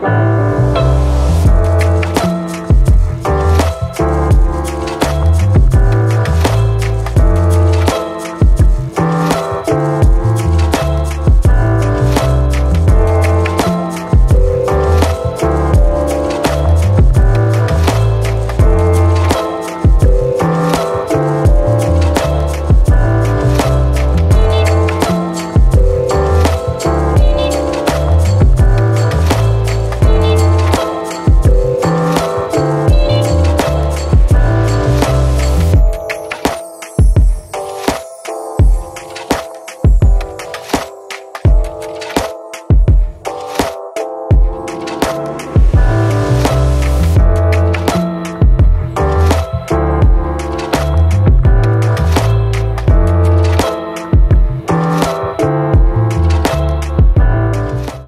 Bye.